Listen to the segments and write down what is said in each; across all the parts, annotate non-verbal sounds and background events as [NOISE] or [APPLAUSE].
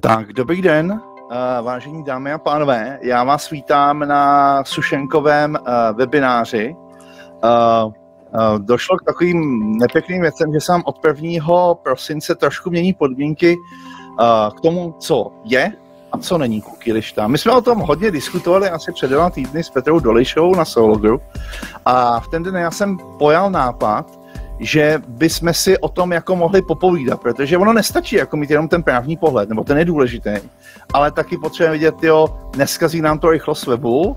Tak, dobrý den, uh, vážení dámy a pánové. Já vás vítám na Sušenkovém uh, webináři. Uh, došlo k takovým nepěkným věcem, že se vám od 1. prosince trošku mění podmínky k tomu, co je a co není kukilišta. My jsme o tom hodně diskutovali asi před dvěma týdny s Petrou Dolišou na Solo Group a v ten den já jsem pojal nápad, že bychom si o tom jako mohli popovídat, protože ono nestačí jako mít jenom ten právní pohled, nebo ten je důležitý, ale taky potřebujeme vidět, jo, neskazí nám to rychlost webu, uh,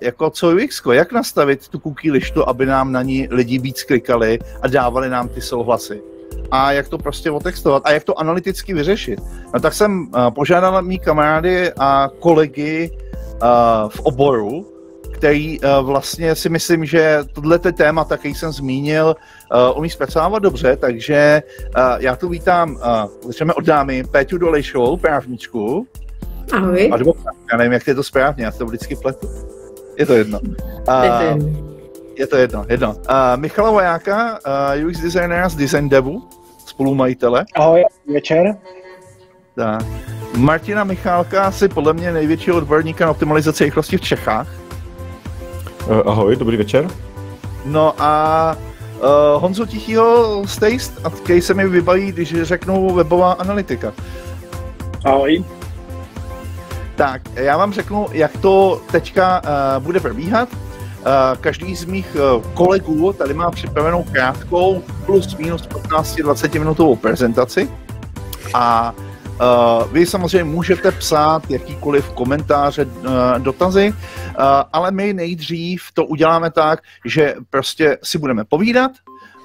jako co UX, jak nastavit tu cookie lištu, aby nám na ní lidi víc klikali a dávali nám ty souhlasy. A jak to prostě otextovat a jak to analyticky vyřešit. No tak jsem uh, požádal mý kamarády a kolegy uh, v oboru, který uh, vlastně si myslím, že tohle je téma, který jsem zmínil, uh, umí zpracovat dobře, takže uh, já tu vítám, uh, začneme od dámy, Péťu Dolejšovou, právničku. Ahoj. A já nevím, jak je to správně, já to vždycky pletu. Je to jedno. Uh, je to jedno, jedno. Uh, Michala Vojáka, uh, UX designera z Design Devu, spolumajitele. Ahoj, večer. Tak. Martina Michálka, asi podle mě největšího odborníka na optimalizaci rychlosti v Čechách. Uh, ahoj, dobrý večer. No a uh, Honzo Tichýho z Taste, a který se mi vybaví, když řeknu webová analytika. Ahoj. Tak, já vám řeknu, jak to teďka uh, bude probíhat. Uh, každý z mých uh, kolegů tady má připravenou krátkou plus minus 15-20 minutovou prezentaci a Uh, vy samozřejmě můžete psát jakýkoliv komentáře, uh, dotazy, uh, ale my nejdřív to uděláme tak, že prostě si budeme povídat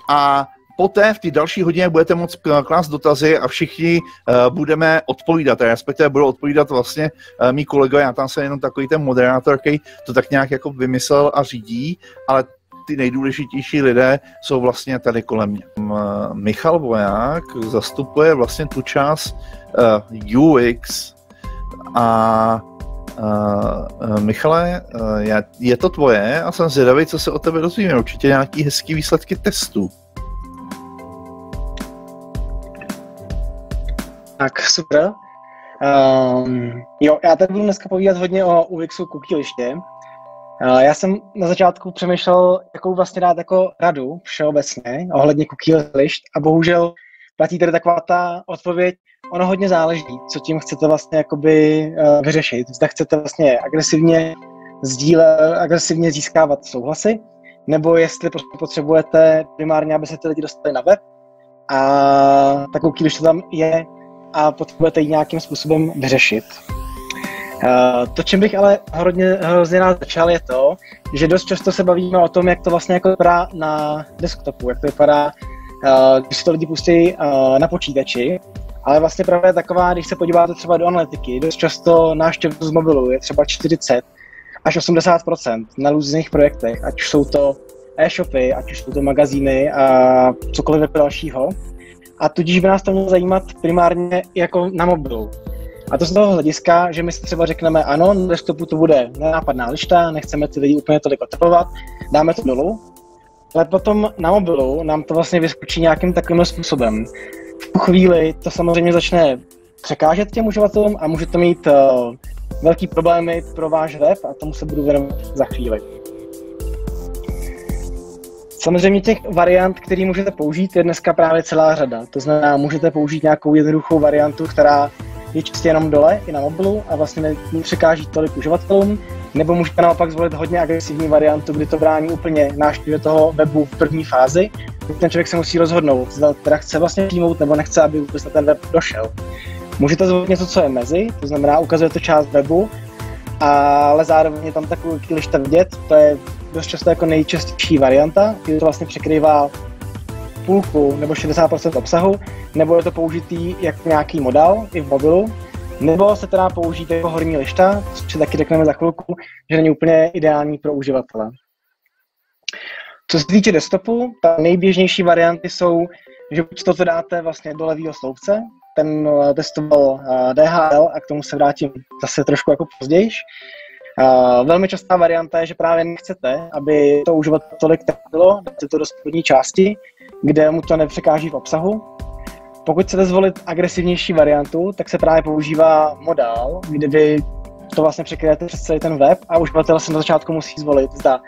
a poté v té další hodině budete moct klást dotazy a všichni uh, budeme odpovídat, respektive budou odpovídat vlastně uh, mý kolegové, já tam jsem jenom takový ten moderátor, který to tak nějak jako vymyslel a řídí, ale ty nejdůležitější lidé jsou vlastně tady kolem mě. Michal Voják zastupuje vlastně tu část uh, UX a Uh, Michale, uh, je to tvoje a jsem zvědavý, co se o tebe dozvíme. Určitě nějaký hezký výsledky testů. Tak, super. Um, jo, já tady budu dneska povídat hodně o UXu kukiliště. Já jsem na začátku přemýšlel, jakou vlastně dát jako radu všeobecně ohledně kukilišť a bohužel platí tady taková ta odpověď, ono hodně záleží, co tím chcete vlastně jakoby uh, vyřešit. Zda chcete vlastně agresivně sdílet, agresivně získávat souhlasy, nebo jestli prostě potřebujete primárně, aby se ty lidi dostali na web a takovou když to tam je a potřebujete ji nějakým způsobem vyřešit. Uh, to, čím bych ale hodně, hrozně rád začal, je to, že dost často se bavíme o tom, jak to vlastně jako vypadá na desktopu, jak to vypadá, uh, když si to lidi pustí na počítači ale vlastně právě taková, když se podíváte třeba do analytiky, dost často návštěv z mobilu je třeba 40 až 80% na různých projektech, ať už jsou to e-shopy, ať už jsou to magazíny a cokoliv dalšího. A tudíž by nás to mělo zajímat primárně jako na mobilu. A to z toho hlediska, že my si třeba řekneme, ano, na desktopu to bude nenápadná lišta, nechceme ty lidi úplně tolik otravovat, dáme to dolů, ale potom na mobilu nám to vlastně vyskočí nějakým takovým způsobem tu chvíli to samozřejmě začne překážet těm uživatelům a může to mít uh, velký problémy pro váš web a tomu se budu věnovat za chvíli. Samozřejmě těch variant, které můžete použít, je dneska právě celá řada. To znamená, můžete použít nějakou jednoduchou variantu, která je čistě jenom dole i na mobilu a vlastně nepřekáží tolik uživatelům, nebo můžete naopak zvolit hodně agresivní variantu, kdy to brání úplně návštěvě toho webu v první fázi. Ten člověk se musí rozhodnout, zda teda chce vlastně přijmout nebo nechce, aby vůbec na ten web došel. Můžete zvolit něco, co je mezi, to znamená, ukazujete část webu, ale zároveň je tam takový lišta vidět, to je dost často jako nejčastější varianta, kdy to vlastně překrývá půlku nebo 60% obsahu, nebo je to použitý jako nějaký model i v mobilu, nebo se teda použít jako horní lišta, což taky řekneme za chvilku, že není úplně ideální pro uživatele. Co se týče desktopu, ta nejběžnější varianty jsou, že buď to dáte vlastně do levého sloupce, ten eh, testoval eh, DHL a k tomu se vrátím zase trošku jako později. Uh, velmi častá varianta je, že právě nechcete, aby to uživatel tolik bylo, dáte to do spodní části, kde mu to nepřekáží v obsahu. Pokud chcete zvolit agresivnější variantu, tak se právě používá modál, kdy vy to vlastně překryjete přes celý ten web a uživatel se na začátku musí zvolit, zda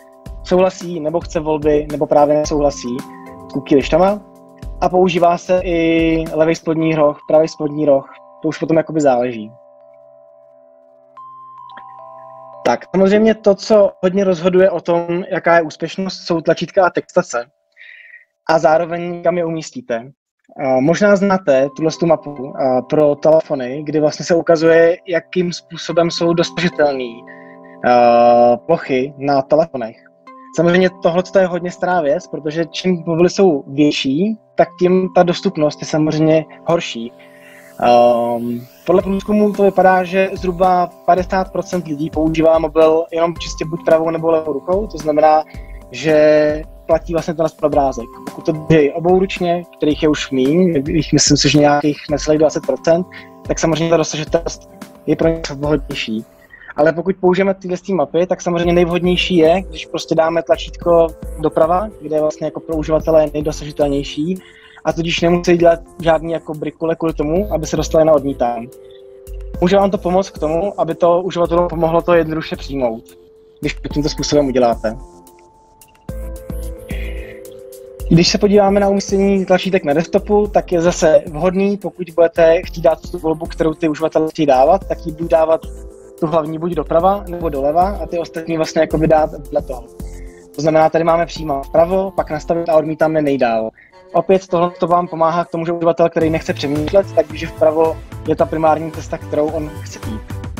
souhlasí nebo chce volby, nebo právě nesouhlasí s cookie lištama. A používá se i levý spodní roh, pravý spodní roh. To už potom jakoby záleží. Tak, samozřejmě to, co hodně rozhoduje o tom, jaká je úspěšnost, jsou tlačítka a textace. A zároveň, kam je umístíte. Možná znáte tuhle tu mapu pro telefony, kdy vlastně se ukazuje, jakým způsobem jsou dosažitelné plochy na telefonech. Samozřejmě tohle je hodně stará věc, protože čím mobily jsou větší, tak tím ta dostupnost je samozřejmě horší. Um, podle průzkumu to vypadá, že zhruba 50% lidí používá mobil jenom čistě buď pravou nebo levou rukou, to znamená, že platí vlastně ten obrázek. Pokud to jde obou ručně, kterých je už míň, myslím si, že nějakých necelých 20%, tak samozřejmě ta dosažitelnost je pro ně vhodnější. Ale pokud použijeme tyhle mapy, tak samozřejmě nejvhodnější je, když prostě dáme tlačítko doprava, kde je vlastně jako pro uživatele nejdosažitelnější, a tudíž nemusí dělat žádný jako brikule kvůli tomu, aby se dostali na odmítání. Může vám to pomoct k tomu, aby to uživatelům pomohlo to jednoduše přijmout, když to tímto způsobem uděláte. Když se podíváme na umístění tlačítek na desktopu, tak je zase vhodný, pokud budete chtít dát tu volbu, kterou ty uživatelé chtějí dávat, tak ji buď dávat tu hlavní buď doprava nebo doleva a ty ostatní vlastně jako dát vedle toho. To znamená, tady máme přímo vpravo, pak nastavit a odmítáme nejdál. Opět tohle to vám pomáhá k tomu, že uživatel, který nechce přemýšlet, tak ví, že vpravo je ta primární cesta, kterou on chce jít.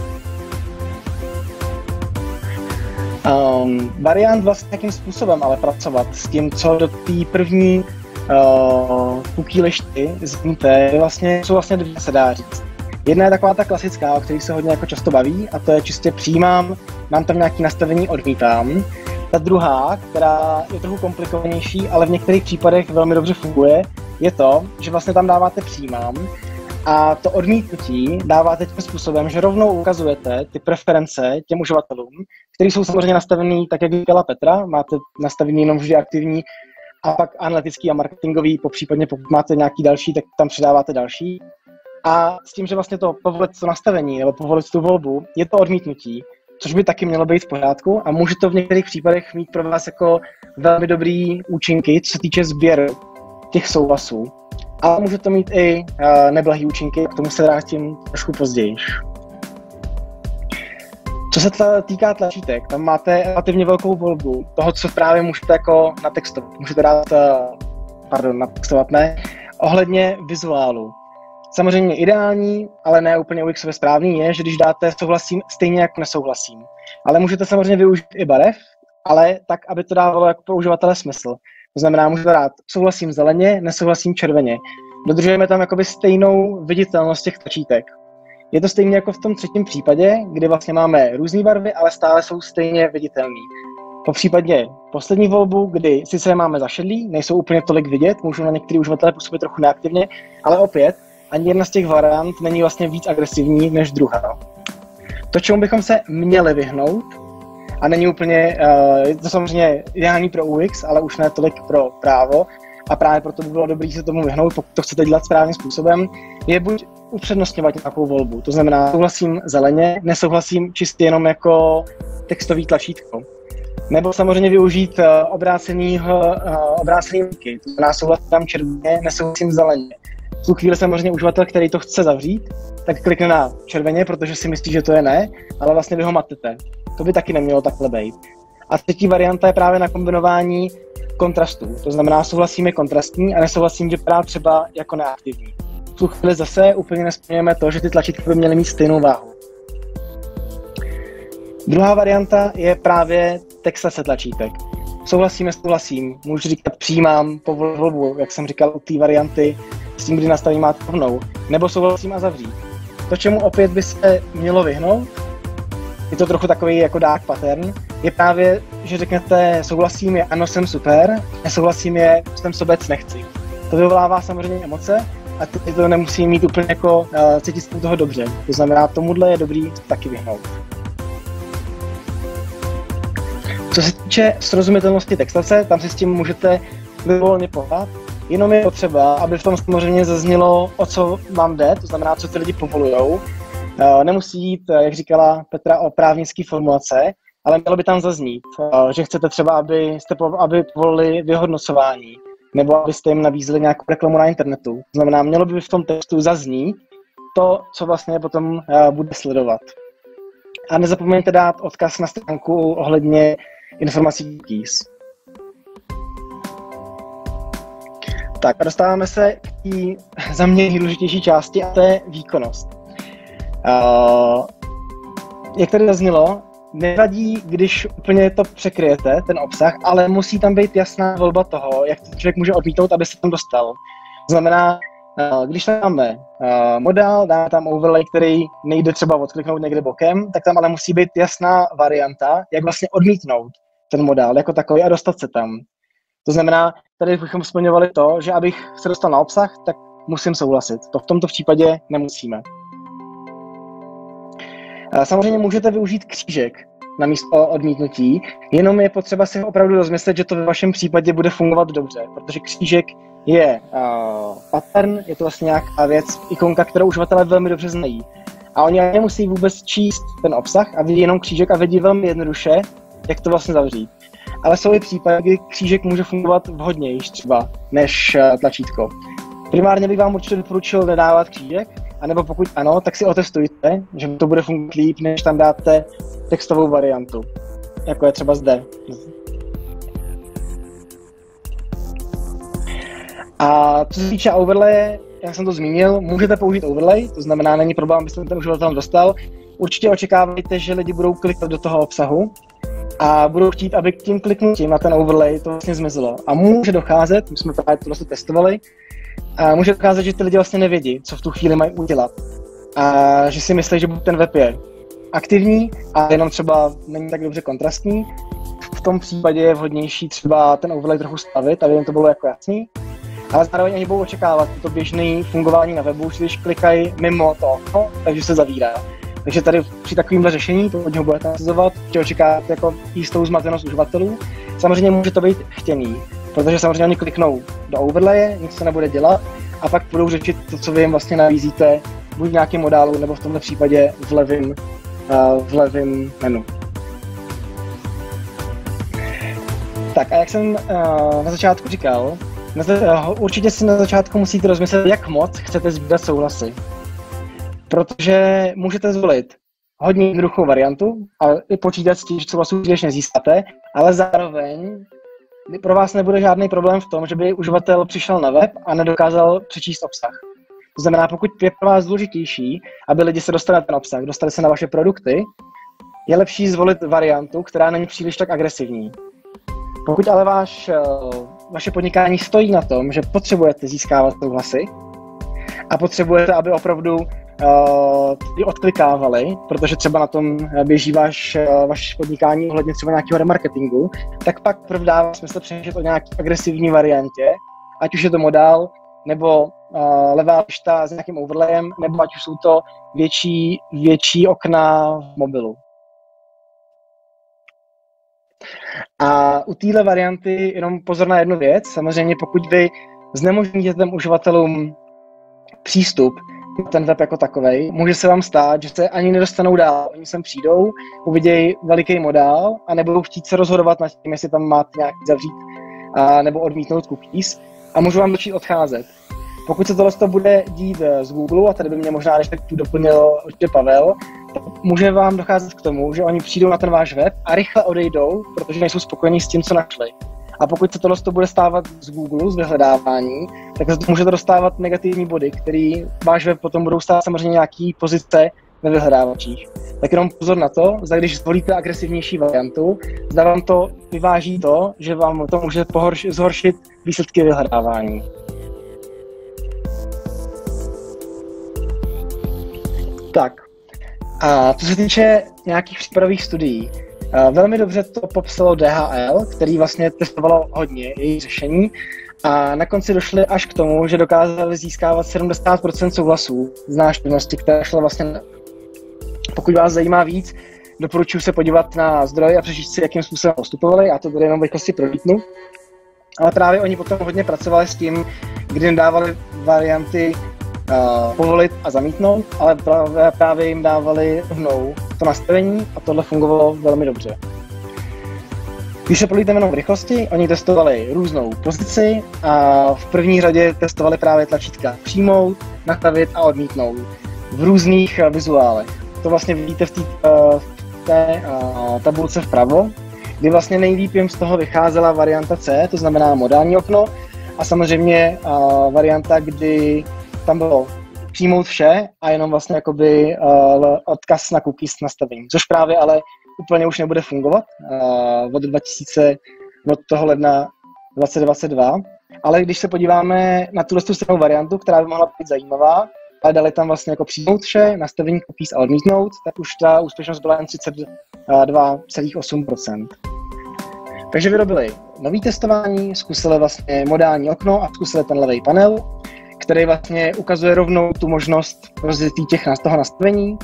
Um, variant vlastně jakým způsobem ale pracovat s tím, co do té první uh, puký lišty zmíte, vlastně, jsou vlastně dvě, se dá říct. Jedna je taková ta klasická, o které se hodně jako často baví, a to je čistě přijímám, mám tam nějaké nastavení, odmítám. Ta druhá, která je trochu komplikovanější, ale v některých případech velmi dobře funguje, je to, že vlastně tam dáváte přijímám a to odmítnutí dáváte tím způsobem, že rovnou ukazujete ty preference těm uživatelům, které jsou samozřejmě nastavený, tak jak říkala Petra, máte nastavený jenom vždy aktivní a pak analytický a marketingový, po případně pokud máte nějaký další, tak tam přidáváte další. A s tím, že vlastně to povolit to nastavení nebo povolit tu volbu, je to odmítnutí, což by taky mělo být v pořádku a může to v některých případech mít pro vás jako velmi dobrý účinky, co se týče sběru těch souhlasů. Ale může to mít i uh, neblahý účinky, k tomu se vrátím trošku později. Co se týká tlačítek, tam máte relativně velkou volbu toho, co právě můžete jako natextovat. Můžete dát, uh, pardon, natextovat ne, ohledně vizuálu. Samozřejmě ideální, ale ne úplně UXově správný je, že když dáte souhlasím, stejně jako nesouhlasím. Ale můžete samozřejmě využít i barev, ale tak, aby to dávalo jako pro uživatele smysl. To znamená, můžete dát souhlasím zeleně, nesouhlasím červeně. Dodržujeme tam jakoby stejnou viditelnost těch tlačítek. Je to stejně jako v tom třetím případě, kdy vlastně máme různé barvy, ale stále jsou stejně viditelné. Po případě poslední volbu, kdy sice máme zašedlý, nejsou úplně tolik vidět, můžou na některé uživatele působit trochu neaktivně, ale opět ani jedna z těch variant není vlastně víc agresivní než druhá. To, čemu bychom se měli vyhnout, a není úplně, uh, je to samozřejmě ideální pro UX, ale už ne tolik pro právo, a právě proto by bylo dobré se tomu vyhnout, pokud to chcete dělat správným způsobem, je buď upřednostňovat nějakou volbu. To znamená, souhlasím zeleně, nesouhlasím čistě jenom jako textový tlačítko. Nebo samozřejmě využít uh, obrácený, uh, obrácený ruky. To znamená, souhlasím červeně, nesouhlasím zeleně. V tu chvíli samozřejmě uživatel, který to chce zavřít, tak klikne na červeně, protože si myslí, že to je ne, ale vlastně vy ho matete. To by taky nemělo takhle být. A třetí varianta je právě na kombinování kontrastů. To znamená, souhlasíme kontrastní a nesouhlasím vypadá třeba jako neaktivní. V tu chvíli zase úplně nesplňujeme to, že ty tlačítka by měly mít stejnou váhu. Druhá varianta je právě textace tlačítek. Souhlasíme, souhlasím, můžu říkat přijímám po volbu, jak jsem říkal u té varianty, s tím, kdy nastavím máte rovnou, nebo souhlasím a zavřít. To, čemu opět by se mělo vyhnout, je to trochu takový jako dark pattern, je právě, že řeknete souhlasím je ano, jsem super, nesouhlasím je jsem sobec nechci. To vyvolává samozřejmě emoce a ty to nemusí mít úplně jako uh, cítit z toho dobře. To znamená, tomuhle je dobrý taky vyhnout. Co se týče srozumitelnosti textace, tam si s tím můžete vyvolně pohrát. jenom je potřeba, aby v tom samozřejmě zaznělo, o co vám jde, to znamená, co ty lidi povolujou. Eh, nemusí jít, eh, jak říkala Petra, o právnické formulace, ale mělo by tam zaznít, eh, že chcete třeba, aby, jste, aby povolili vyhodnocování, nebo abyste jim nabízeli nějakou reklamu na internetu. Znamená, mělo by v tom textu zaznít to, co vlastně potom bude sledovat. A nezapomeňte dát odkaz na stránku ohledně informací cookies. Tak a dostáváme se k té za mě nejdůležitější části a to je výkonnost. Uh, jak tady zaznělo, nevadí, když úplně to překryjete, ten obsah, ale musí tam být jasná volba toho, jak to člověk může odmítnout, aby se tam dostal. To znamená, uh, když tam máme uh, model, dáme tam overlay, který nejde třeba odkliknout někde bokem, tak tam ale musí být jasná varianta, jak vlastně odmítnout ten model jako takový a dostat se tam. To znamená, tady bychom splňovali to, že abych se dostal na obsah, tak musím souhlasit. To v tomto případě nemusíme. Samozřejmě můžete využít křížek na místo odmítnutí, jenom je potřeba si opravdu rozmyslet, že to ve vašem případě bude fungovat dobře, protože křížek je uh, pattern, je to vlastně nějaká věc, ikonka, kterou uživatelé velmi dobře znají. A oni nemusí vůbec číst ten obsah a vidí jenom křížek a vidí velmi jednoduše, jak to vlastně zavřít. Ale jsou i případy, kdy křížek může fungovat vhodněji třeba než tlačítko. Primárně bych vám určitě doporučil nedávat křížek, anebo pokud ano, tak si otestujte, že to bude fungovat líp, než tam dáte textovou variantu, jako je třeba zde. A co se týče overlay, jak jsem to zmínil, můžete použít overlay, to znamená, není problém, abyste ten uživatel dostal. Určitě očekávejte, že lidi budou klikat do toho obsahu a budou chtít, aby tím kliknutím na ten overlay to vlastně zmizelo. A může docházet, my jsme právě to vlastně testovali, a může dokázat, že ty lidi vlastně nevědí, co v tu chvíli mají udělat. A že si myslí, že ten web je aktivní a jenom třeba není tak dobře kontrastní. V tom případě je vhodnější třeba ten overlay trochu stavit, aby jim to bylo jako jasný. Ale zároveň oni budou očekávat to běžné fungování na webu, když klikají mimo to okno, takže se zavírá. Takže tady při takovémhle řešení, to od něho budete nasazovat, očekáváte jako jistou zmatenost uživatelů. Samozřejmě může to být chtěný, protože samozřejmě oni kliknou do overlaye, nic se nebude dělat a pak budou řešit to, co vy jim vlastně nabízíte, buď v nějakém modálu, nebo v tomto případě v levém, uh, v menu. Tak a jak jsem uh, na začátku říkal, na uh, určitě si na začátku musíte rozmyslet, jak moc chcete sbírat souhlasy. Protože můžete zvolit hodně jednoduchou variantu a i počítat s tím, že souhlasu když nezískáte, ale zároveň pro vás nebude žádný problém v tom, že by uživatel přišel na web a nedokázal přečíst obsah. To znamená, pokud je pro vás důležitější, aby lidi se dostali na ten obsah, dostali se na vaše produkty, je lepší zvolit variantu, která není příliš tak agresivní. Pokud ale váš, eh, vaše podnikání stojí na tom, že potřebujete získávat souhlasy a potřebujete, aby opravdu uh, odklikávali, protože třeba na tom běží váš, uh, vaš podnikání ohledně třeba nějakého remarketingu, tak pak prv dává smysl přemýšlet o nějaké agresivní variantě, ať už je to modál, nebo uh, levá lišta s nějakým overlayem, nebo ať už jsou to větší, větší okna v mobilu. A u téhle varianty jenom pozor na jednu věc. Samozřejmě pokud vy znemožníte těm uživatelům přístup ten web jako takový. Může se vám stát, že se ani nedostanou dál. Oni sem přijdou, uvidějí veliký modál a nebudou chtít se rozhodovat nad tím, jestli tam máte nějaký zavřít a, nebo odmítnout cookies a můžu vám začít odcházet. Pokud se tohle bude dít eh, z Google, a tady by mě možná než tu doplnil určitě Pavel, může vám docházet k tomu, že oni přijdou na ten váš web a rychle odejdou, protože nejsou spokojení s tím, co našli. A pokud se tohle bude stávat z Google, z vyhledávání, tak se můžete dostávat negativní body, který váš web potom budou stát samozřejmě nějaký pozice ve vyhledávačích. Tak jenom pozor na to, zda když zvolíte agresivnější variantu, zda vám to vyváží to, že vám to může pohorš- zhoršit výsledky vyhledávání. Tak, a co se týče nějakých případových studií, Velmi dobře to popsalo DHL, který vlastně testovalo hodně její řešení a na konci došli až k tomu, že dokázali získávat 70% souhlasů z návštěvnosti, která šla vlastně, pokud vás zajímá víc, doporučuji se podívat na zdroje a přečíst si, jakým způsobem postupovali, já to tady jenom rychlosti prolítnu. ale právě oni potom hodně pracovali s tím, kdy jim dávali varianty uh, povolit a zamítnout, ale právě, právě jim dávali rovnou to nastavení a tohle fungovalo velmi dobře. Když se políte jenom v rychlosti, oni testovali různou pozici a v první řadě testovali právě tlačítka přijmout, nastavit a odmítnout v různých uh, vizuálech. To vlastně vidíte v té uh, té uh, tabulce vpravo, kdy vlastně nejlíp jim z toho vycházela varianta C, to znamená modální okno, a samozřejmě varianta, kdy tam bylo přijmout vše a jenom vlastně jakoby uh, odkaz na cookies nastavení, což právě ale úplně už nebude fungovat uh, od 2000, od toho ledna 2022. Ale když se podíváme na tuhle stejnou variantu, která by mohla být zajímavá, ale dali tam vlastně jako přijmout vše, nastavení cookies a odmítnout, tak už ta úspěšnost byla jen 32,8%. Takže vyrobili nový testování, zkusili vlastně modální okno a zkusili ten levý panel, který vlastně ukazuje rovnou tu možnost rozjetí těch z toho nastavení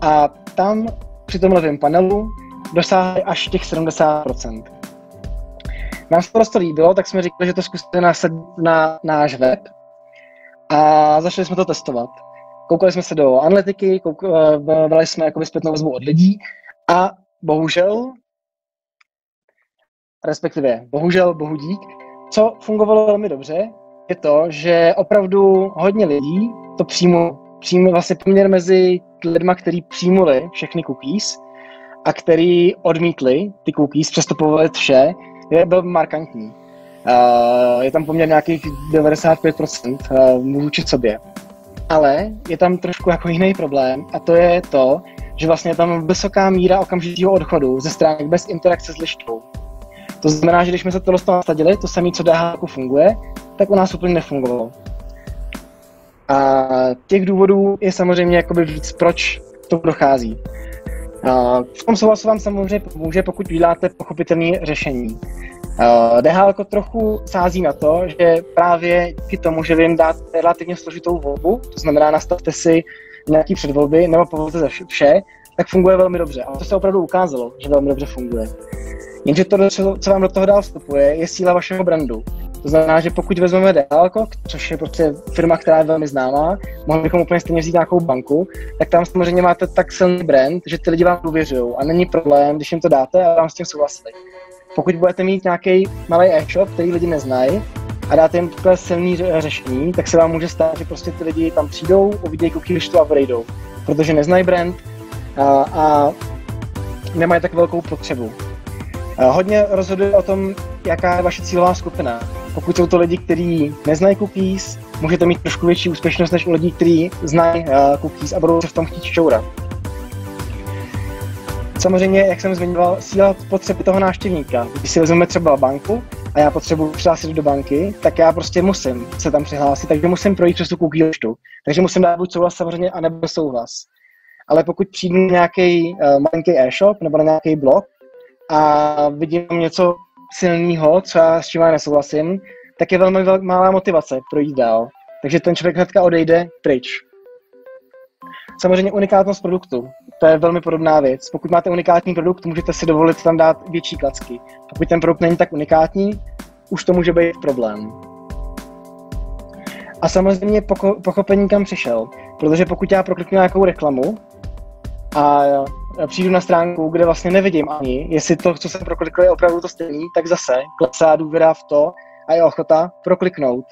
a tam při tom levém panelu dosáhli až těch 70%. Nám se to prostě líbilo, tak jsme říkali, že to zkusíme na, na náš web a začali jsme to testovat. Koukali jsme se do analytiky, brali jsme jakoby zpětnou vazbu od lidí a bohužel respektive bohužel, bohu dík, co fungovalo velmi dobře, je to, že opravdu hodně lidí to přímo, přímo vlastně poměr mezi lidma, kteří přijmuli všechny cookies a který odmítli ty cookies, přesto povolit vše, je, byl markantní. Uh, je tam poměr nějakých 95% uh, vůči sobě. Ale je tam trošku jako jiný problém a to je to, že vlastně je tam vysoká míra okamžitého odchodu ze stránek bez interakce s lištou. To znamená, že když jsme se to nasadili, to samé, co DHL funguje, tak u nás úplně nefungovalo. A těch důvodů je samozřejmě jakoby víc, proč to dochází. A v tom souhlasu vám samozřejmě pomůže, pokud vydáte pochopitelné řešení. DHL trochu sází na to, že právě díky tomu, že vy jim dáte relativně složitou volbu, to znamená nastavte si nějaký předvolby nebo povolte ze vše, tak funguje velmi dobře. A to se opravdu ukázalo, že velmi dobře funguje. Jenže to, co vám do toho dál vstupuje, je síla vašeho brandu. To znamená, že pokud vezmeme Delco, což je prostě firma, která je velmi známá, mohli bychom úplně stejně vzít nějakou banku, tak tam samozřejmě máte tak silný brand, že ty lidi vám důvěřují a není problém, když jim to dáte a vám s tím souhlasí. Pokud budete mít nějaký malý e-shop, který lidi neznají, a dáte jim takové silné řešení, tak se vám může stát, že prostě ty lidi tam přijdou, uvidí cookie listu a odejdou, protože neznají brand a, a nemají tak velkou potřebu. Hodně rozhoduje o tom, jaká je vaše cílová skupina. Pokud jsou to lidi, kteří neznají cookies, můžete mít trošku větší úspěšnost než u lidí, kteří znají uh, cookies a budou se v tom chtít šťourat. Samozřejmě, jak jsem zmiňoval, síla potřeby toho návštěvníka. Když si vezmeme třeba banku a já potřebuji přihlásit do banky, tak já prostě musím se tam přihlásit, takže musím projít přes tu cookie listu. Takže musím dát buď souhlas samozřejmě, anebo souhlas. Ale pokud přijdu nějaký uh, malinký e-shop nebo na nějaký blog, a vidím něco silného, co já s čím já nesouhlasím, tak je velmi vel- malá motivace projít dál. Takže ten člověk hnedka odejde pryč. Samozřejmě unikátnost produktu. To je velmi podobná věc. Pokud máte unikátní produkt, můžete si dovolit tam dát větší klacky. Pokud ten produkt není tak unikátní, už to může být problém. A samozřejmě pochopení kam přišel. Protože pokud já prokliknu nějakou reklamu a přijdu na stránku, kde vlastně nevidím ani, jestli to, co jsem proklikl, je opravdu to stejný, tak zase klesá důvěra v to a je ochota prokliknout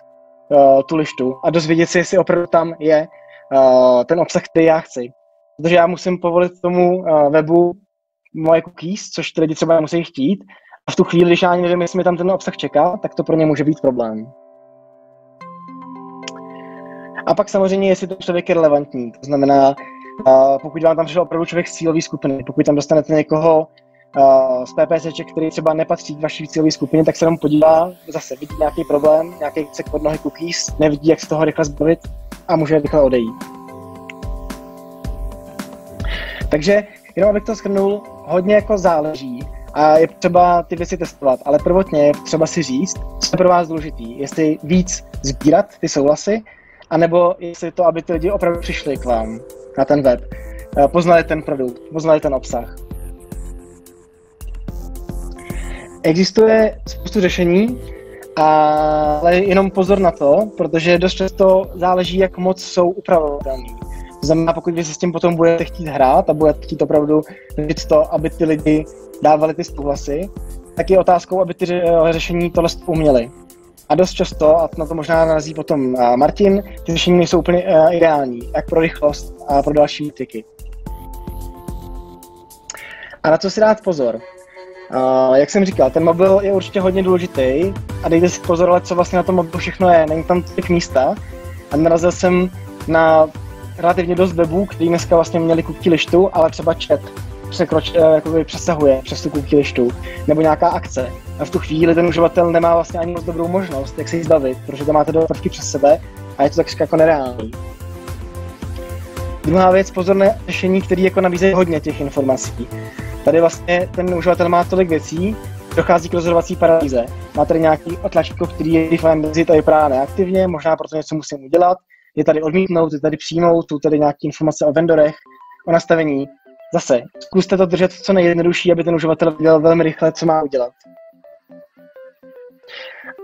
uh, tu lištu a dozvědět se, jestli opravdu tam je uh, ten obsah, který já chci. Protože já musím povolit tomu uh, webu moje cookies, což ty lidi třeba musí chtít, a v tu chvíli, když já ani nevím, jestli mi tam ten obsah čeká, tak to pro ně může být problém. A pak samozřejmě, jestli ten člověk je relevantní, to znamená, Uh, pokud vám tam přišel opravdu člověk z cílové skupiny, pokud tam dostanete někoho uh, z PPC, který třeba nepatří k vaší cílové skupině, tak se tam podívá, zase vidí nějaký problém, nějaký cek pod nohy cookies, nevidí, jak se toho rychle zbavit a může rychle odejít. Takže jenom abych to shrnul, hodně jako záleží a je třeba ty věci testovat, ale prvotně je třeba si říct, co je pro vás důležitý, jestli víc sbírat ty souhlasy, anebo jestli to, aby ty lidi opravdu přišli k vám na ten web, eh, poznali ten produkt, poznali ten obsah. Existuje spoustu řešení Ale jenom pozor na to, protože dost často záleží, jak moc jsou upravovatelný. To znamená, pokud vy se s tím potom budete chtít hrát a budete chtít opravdu říct to, aby ty lidi dávali ty souhlasy, tak je otázkou, aby ty řešení tohle uměli. A dost často, a na to možná narazí potom Martin, ty řešení nejsou úplně ideální, jak pro rychlost a pro další metiky. A na co si dát pozor? Jak jsem říkal, ten mobil je určitě hodně důležitý a dejte si pozor, co vlastně na tom mobilu všechno je. Není tam tolik místa a narazil jsem na relativně dost webů, který dneska vlastně měli cookie lištu, ale třeba chat překroč, uh, jakoby přesahuje přes tu cookie lištu, nebo nějaká akce. A v tu chvíli ten uživatel nemá vlastně ani moc dobrou možnost, jak se jí zbavit, protože to máte do přes sebe a je to takřka jako nereálný. Druhá věc, pozor na řešení, které jako nabízejí hodně těch informací. Tady vlastně ten uživatel má tolik věcí, dochází k rozhodovací paralýze. Má tady nějaký otlačítko, který je define a vypadá neaktivně, možná proto něco musím udělat. Je tady odmítnout, je tady přijmout, jsou tady nějaké informace o vendorech, o nastavení. Zase, zkuste to držet co nejjednodušší, aby ten uživatel viděl velmi rychle, co má udělat.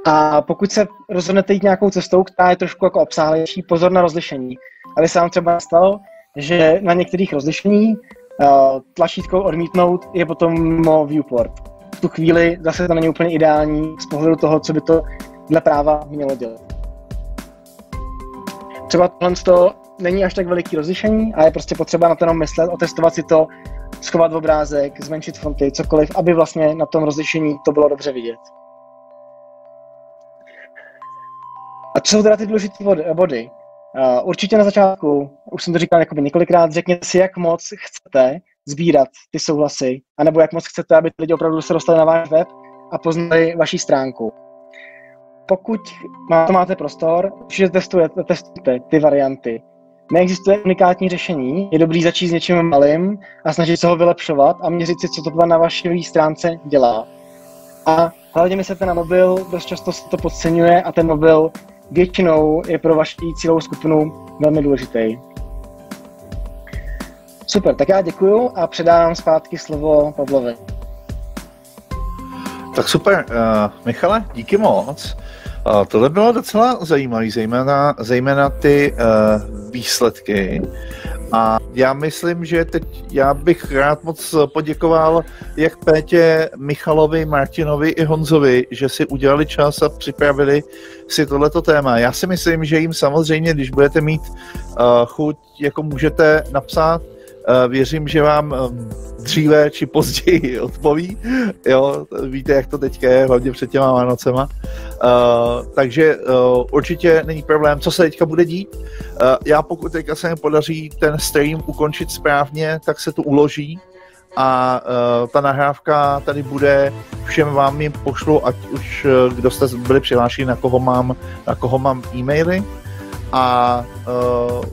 A pokud se rozhodnete jít nějakou cestou, která je trošku jako obsáhlejší, pozor na rozlišení. Aby se vám třeba stalo, že na některých rozlišení uh, tlačítko odmítnout je potom no viewport. V tu chvíli zase to není úplně ideální z pohledu toho, co by to dle práva mělo dělat. Třeba tohle to není až tak veliký rozlišení a je prostě potřeba na to jenom myslet, otestovat si to, schovat obrázek, zmenšit fonty, cokoliv, aby vlastně na tom rozlišení to bylo dobře vidět. A co jsou teda ty důležité body? Určitě na začátku, už jsem to říkal jakoby několikrát, řekněte si, jak moc chcete sbírat ty souhlasy, anebo jak moc chcete, aby ty lidi opravdu se dostali na váš web a poznali vaši stránku. Pokud to máte prostor, určitě testujete, testujte ty varianty. Neexistuje unikátní řešení, je dobrý začít s něčím malým a snažit se ho vylepšovat a měřit si, co to na vaší stránce dělá. A hlavně myslete na mobil, dost často se to podceňuje a ten mobil většinou je pro vaši cílovou skupinu velmi důležitý. Super, tak já děkuju a předávám zpátky slovo Pavlovi. Tak super, uh, Michale, díky moc. Tohle bylo docela zajímavé, zejména, zejména ty uh, výsledky. A já myslím, že teď já bych rád moc poděkoval jak Pétě, Michalovi, Martinovi i Honzovi, že si udělali čas a připravili si tohleto téma. Já si myslím, že jim samozřejmě, když budete mít uh, chuť, jako můžete napsat, uh, věřím, že vám um, dříve či později [LAUGHS] odpoví. Jo, víte, jak to teďka je, hlavně před těma Vánocema. Uh, takže uh, určitě není problém, co se teďka bude dít. Uh, já pokud teďka se mi podaří ten stream ukončit správně, tak se to uloží a uh, ta nahrávka tady bude, všem vám ji pošlu, ať už uh, kdo jste byli přihlášeni, na koho mám, na koho mám e-maily a uh,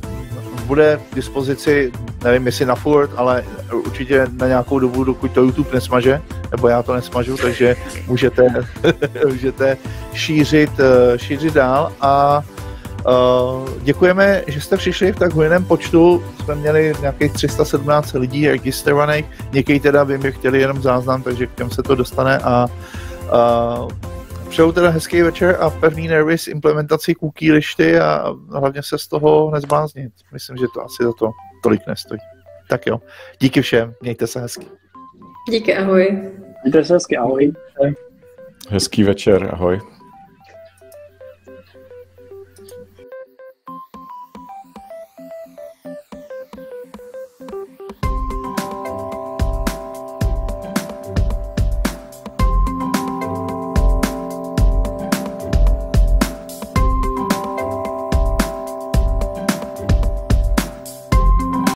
bude k dispozici, nevím jestli na furt, ale určitě na nějakou dobu, dokud to YouTube nesmaže, nebo já to nesmažu, takže můžete, [LAUGHS] můžete šířit, uh, šířit dál a Uh, děkujeme, že jste přišli v tak hojném počtu. Jsme měli nějakých 317 lidí registrovaných. Někdy teda vím, že chtěli jenom záznam, takže k těm se to dostane a uh, přeju teda hezký večer a pevný nervy s implementací cookie lišty a hlavně se z toho nezbláznit. Myslím, že to asi za to tolik nestojí. Tak jo, díky všem, mějte se hezky. Díky, ahoj. Mějte se hezky, ahoj. Hezký večer, ahoj.